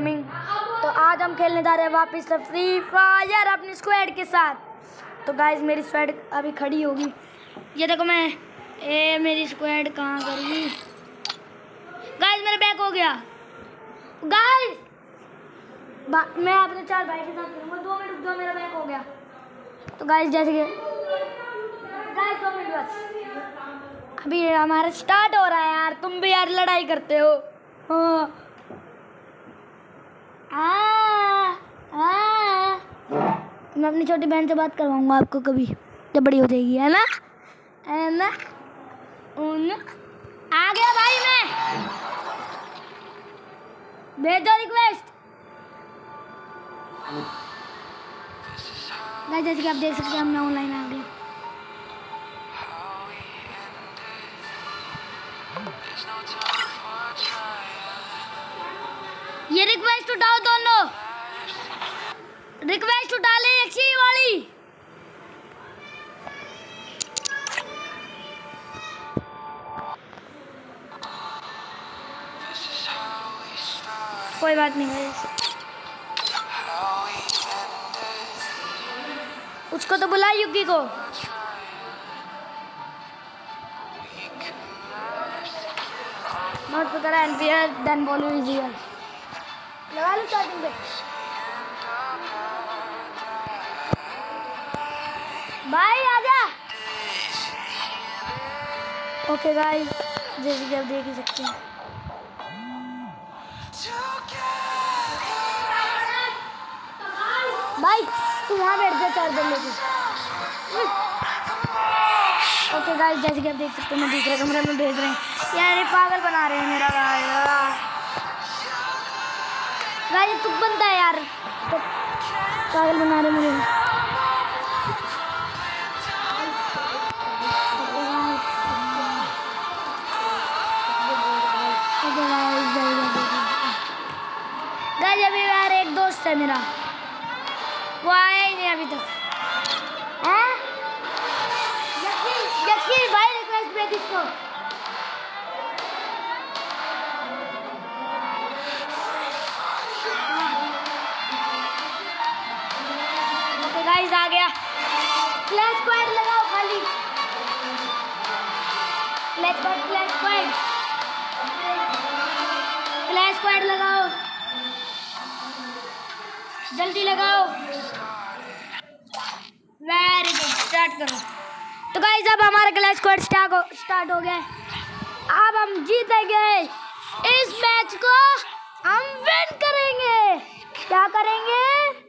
Gaming. तो आज हम खेलने जा रहे हैं वापस से फ्री फायर अपनी स्क्वाड के साथ। तो गाइज़ मेरी स्क्वाड अभी खड़ी होगी। ये देखो मैं। ए, मेरी स्क्वाड कहाँ करी गाइज़ मेरा बैक हो गया। गाइज़ मैं अपने चार भाई के साथ करूँगा दो मिनट जाओ मेरा बैक हो गया। तो गाइज़ जैसे कि गाइज़ दो मिनट बस। अभी हमारा स्टार्ट हो रहा है यार। तुम भी यार लड़ाई करते हो। हाँ। आ, आ, मैं अपनी छोटी बहन से बात करवाऊँगा आपको कभी जब बड़ी हो जाएगी है ना? है ना उन आ गया भाई मैं। भेजो रिक्वेस्ट गाइस जैसे कि आप देख सकते हैं हमने ऑनलाइन आ गए। ये रिक्वेस्ट उठाओ दोनों। रिक्वेस्ट उठा ले सी वाली। कोई बात नहीं है। उसको तो बुला युगी को। नोट करा एंड फियर देन बोलो इज़ लगा लो चार्जिंग पे भाई आजा ओके गाइस जैसे कि आप देख ही सकते हैं। भाई तू वहाँ बैठ जा चार्जर लेके ओके गाइस जैसे कि आप देख सकते हैं मैं दूसरे कमरे में भेज रहे हैं। यार ये पागल बना रहे हैं मेरा। पागल बना रहे मुझे। गाइस अभी एक दोस्त है मेरा। वो आया ही नहीं अभी तक। यकीन यकीन भाई रिक्वेस्ट भेज इसको क्लैश स्क्वाड लगाओ खाली। Clash squad clash squad clash squad लगाओ। जल्दी लगाओ। वेरी गुड स्टार्ट करो। तो गाइस अब हमारा क्लैश स्क्वाड स्टार्ट हो स्टार्ट हो गया अब हम जीतेंगे। इस मैच को हम विन करेंगे। क्या करेंगे?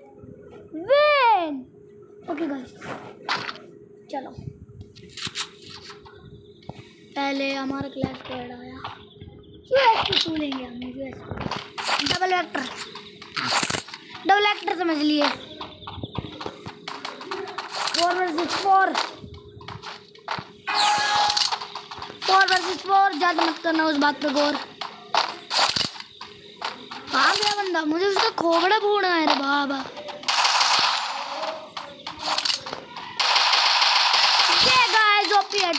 ओके गाइस चलो। पहले हमारा क्लैश स्क्वाड आया। यूएस टू लेंगे हम US double vector double actor समझ लिए। Four versus four four versus four ज़्यादा मत करना उस बात पे गौर। कहाँ गया बंदा, मुझे उसका खोबड़ा भूड़ना है रे बाबा ये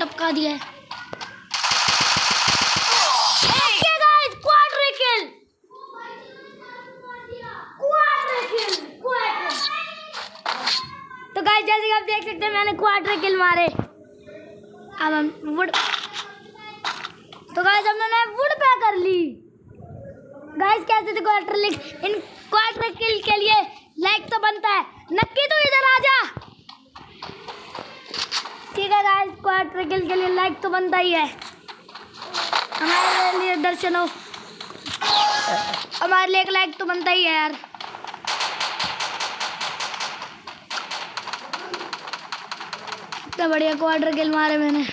टपका दिया है। तो गाइस जैसे कि आप देख सकते हैं, मैंने क्वाड्री किल मारे। अब हम वुड तो गाइस वुड पे कर ली। गाइस कैसे थे क्वार्टर लिक इन क्वार्टर किल के लिए लाइक तो बनता है। नक्की तो इधर आ जा। ठीक है गाइस क्वार्टर किल के लिए लाइक तो बनता ही है। हमारे लिए दर्शन हो। हमारे लिए एक लाइक तो बनता ही है यार। इतना बढ़िया क्वार्टर किल मारे मैंने।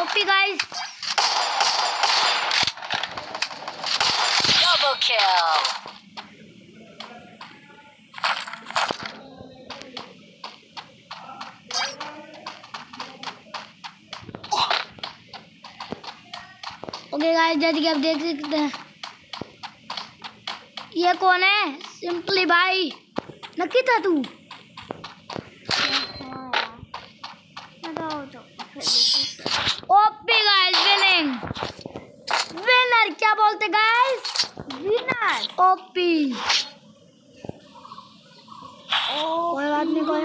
OP guys Double kill. Okay guys जैसे कि आप देख सकते हैं ये कौन है? सिंपली भाई नक्की था तू ओपी गाइस विनिंग विनर क्या बोलते गाइस विनर ओपी कोई बात नहीं कोई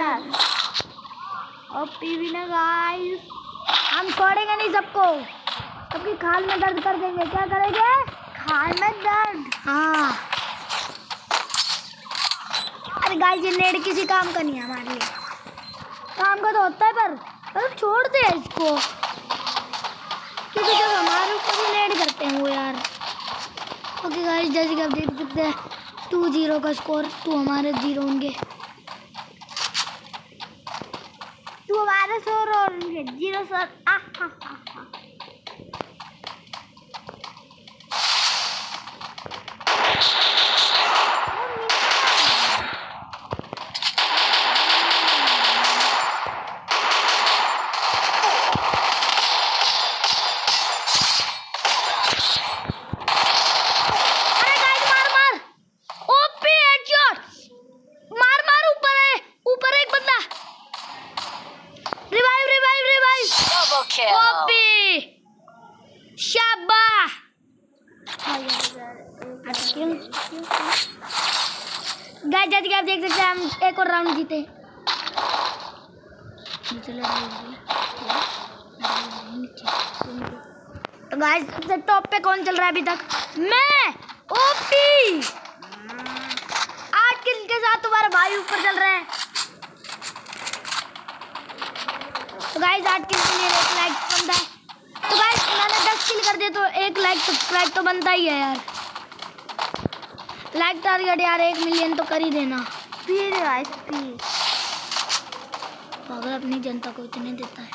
ओपी विनर गाइस हम छोड़ेंगे नहीं सबको। सबकी खाल में दर्द कर देंगे। क्या करेंगे? खाल में दर्द। हाँ। अरे गाइस ये नेट किसी काम का नहीं है हमारे लिए। काम का तो होता है पर पर छोड़ दे इसको। क्योंकि जब हमारे ऊपर ही नेट करते हैं वो यार। ओके गाइस जैसे कि आप देख सकते हैं टू ज़ीरो का स्कोर टू हमारे ज़ीरो होंगे। टू हमारे सौ और उनके ज़ीरो सौ आह हा हा हा अरे गाइस मार मार ओपी हेडशॉट मार मार ऊपर है ऊपर एक बंदा revive revive revive Double kill. OP शाबाश गाइस जैसे कि आप देख सकते हैं, हम एक और राउंड जीते तो गाइस टॉप पे कौन चल रहा है अभी तक? मैं! ओपी आठ किल के साथ तुम्हारा भाई ऊपर चल रहा है। तो गाइस आठ किल के लिए एक लाइक बनता है। तो गाइस मैंने दस किल कर दिए तो एक लाइक सब्सक्राइब तो बनता ही है यार। लाइक टारगेट यार एक मिलियन तो कर ही देना। फिर गाइस फिर अगर अपनी जनता को इतने देता है।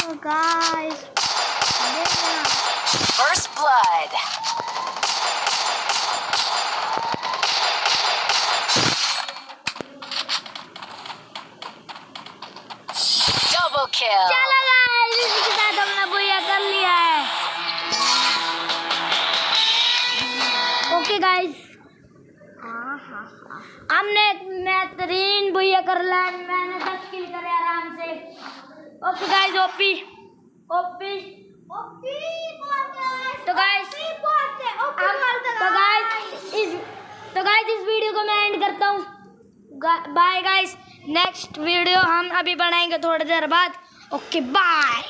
तो गाइस देखना First blood. Double kill. चलो गाइस इसके साथ हमने बुया कर लिया है ओके गाइस हमने एक बेहतरीन बुया कर लिया मैंने दस किल करे आराम से। Okay guys OP OP OP तो गाइस तो गाइस इस तो गाइस इस वीडियो को मैं एंड करता हूँ। बाय गाइस नेक्स्ट वीडियो हम अभी बनाएँगे थोड़ी देर बाद। Okay bye